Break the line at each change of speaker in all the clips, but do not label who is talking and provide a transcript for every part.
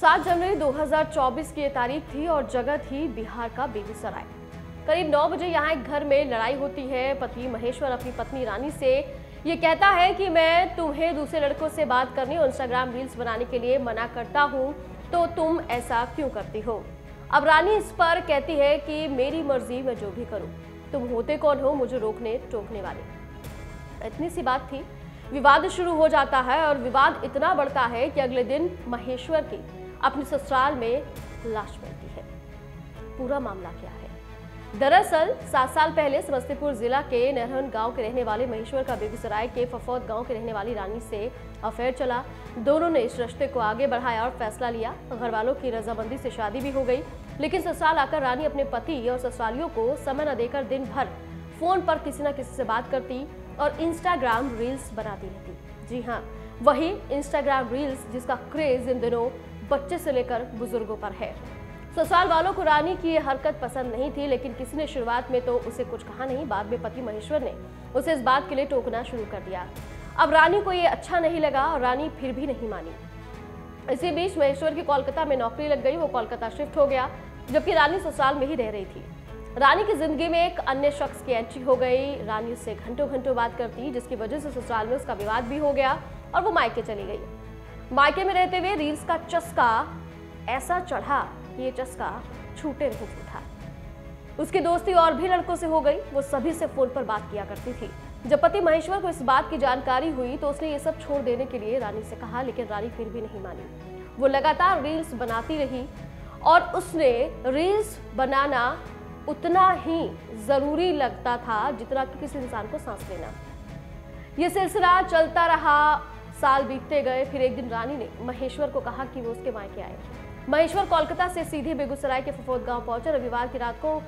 सात जनवरी 2024 की ये तारीख थी और जगह थी बिहार का बेगूसराय करीब 9 बजे यहाँ एक घर में लड़ाई होती है। पति महेश्वर अपनी पत्नी रानी से ये कहता है कि मैं तुम्हें दूसरे लड़कों से बात करने और इंस्टाग्राम रील्स बनाने के लिए मना करता हूँ तो तुम ऐसा क्यों करती हो? अब रानी इस पर कहती है कि मेरी मर्ज़ी, मैं जो भी करूँ। तुम होते कौन हो, मुझे रोकने, टोकने वाले। इतनी सी बात थी। विवाद शुरू हो जाता है और विवाद इतना बढ़ता है कि अगले दिन महेश्वर की अपने ससुराल में लाश मिलती है। पूरा मामला क्या है? दरअसल, सात साल पहले समस्तीपुर जिला के नरहन गाँव के रहने वाले महेश्वर का बेगूसराय के फफौद गाँव के रहने वाली रानी से अफेयर चला। दोनों ने इस रिश्ते को आगे बढ़ाया और फैसला लिया। घर वालों की रजामंदी से शादी भी हो गई। लेकिन ससुराल आकर रानी अपने पति और ससुरालियों को समय न देकर दिन भर फ़ोन पर किसी न किसी से बात करती और इंस्टाग्राम रील्स बनाती रहती। जी हाँ वही इंस्टाग्राम रील्स जिसका क्रेज इन दिनों बच्चे से लेकर बुज़ुर्गों पर है। ससुराल वालों को रानी की ये हरकत पसंद नहीं थी, लेकिन किसी ने शुरुआत में तो उसे कुछ कहा नहीं। बाद में पति महेश्वर ने उसे इस बात के लिए टोकना शुरू कर दिया। अब रानी को ये अच्छा नहीं लगा और रानी फिर भी नहीं मानी। इसी बीच महेश्वर की कोलकाता में नौकरी लग गई, वो कोलकाता शिफ्ट हो गया, जबकि रानी ससुराल में ही रह रही थी। रानी की ज़िंदगी में एक अन्य शख्स की एंट्री हो गई। रानी उससे घंटों घंटों बात करती, जिसकी वजह से ससुराल में उसका विवाद भी हो गया और वो मायके चली गई। मायके में रहते हुए रील्स का चस्का ऐसा चढ़ा कि ये चस्का छूटे नहीं छूटा उसकी दोस्ती और भी लड़कों से हो गई। वो सभी से फ़ोन पर बात किया करती थी। जब पति महेश्वर को इस बात की जानकारी हुई तो उसने ये सब छोड़ देने के लिए रानी से कहा, लेकिन रानी फिर भी नहीं मानी। वो लगातार रील्स बनाती रही और उसने रील्स बनाना उतना ही ज़रूरी लगता था जितना कि किसी इंसान को सांस लेना। ये सिलसिला चलता रहा साल बीतते गए, फिर एक दिन रानी ने महेश्वर को कहा कि वो उसके मायके आए। महेश्वर कोलकाता से सीधे बेगूसराय के फफोद गाँव पहुँचे रविवार की रात को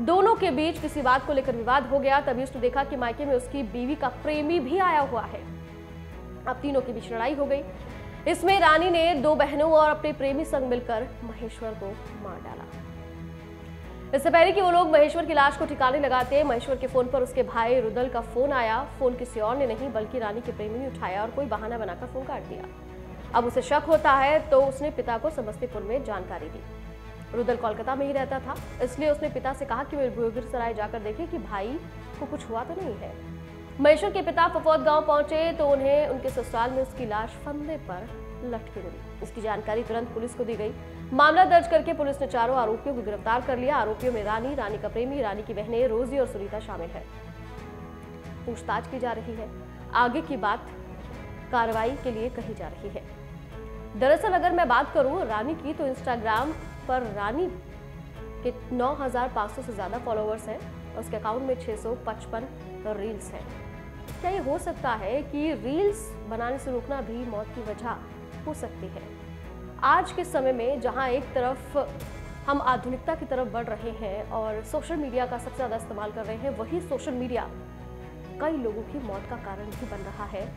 दोनों के बीच किसी बात को लेकर विवाद हो गया। तभी उसने देखा कि मायके में उसकी बीवी का प्रेमी भी आया हुआ है। अब तीनों के बीच लड़ाई हो गई। इसमें रानी ने दो बहनों और अपने प्रेमी संग मिलकर महेश्वर को मार डाला। इससे पहले कि वो लोग महेश्वर की लाश को ठिकाने लगाते, महेश्वर के फ़ोन पर उसके भाई रुदल का फ़ोन आया। फ़ोन किसी और ने नहीं, बल्कि रानी के प्रेमी ने उठाया और कोई बहाना बनाकर फ़ोन काट दिया। अब उसे शक होता है तो उसने पिता को समस्तीपुर में जानकारी दी। रुदल कोलकाता में ही रहता था, इसलिए उसने पिता से कहा कि वे बेगूसराय जाकर देखे कि भाई को कुछ हुआ तो नहीं है। महेश्वर के पिता फफौद गाँव पहुँचे तो उन्हें उनके ससुराल में उसकी लाश फंदे पर लटकी मिली इसकी जानकारी तुरंत पुलिस को दी गई। मामला दर्ज करके पुलिस ने चारों आरोपियों को गिरफ़्तार कर लिया। आरोपियों में रानी रानी का प्रेमी रानी की बहनें रोजी और सुनीता शामिल है। पूछताछ की जा रही है। आगे की बात कार्रवाई के लिए कही जा रही है। दरअसल अगर मैं बात करूँ रानी की तो इंस्टाग्राम पर रानी के 9,500 से ज़्यादा फॉलोअर्स हैं और उसके अकाउंट में 655 रील्स हैं। क्या ये हो सकता है कि रील्स बनाने से रोकना भी मौत की वजह हो सकती है। आज के समय में जहाँ एक तरफ़ हम आधुनिकता की तरफ़ बढ़ रहे हैं और सोशल मीडिया का सबसे ज़्यादा इस्तेमाल कर रहे हैं, वही सोशल मीडिया कई लोगों की मौत का कारण भी बन रहा है।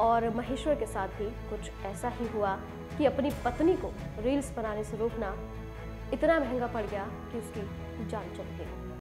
और महेश्वर के साथ भी कुछ ऐसा ही हुआ कि अपनी पत्नी को रील्स बनाने से रोकना इतना महँगा पड़ गया कि उसकी जान चली गई।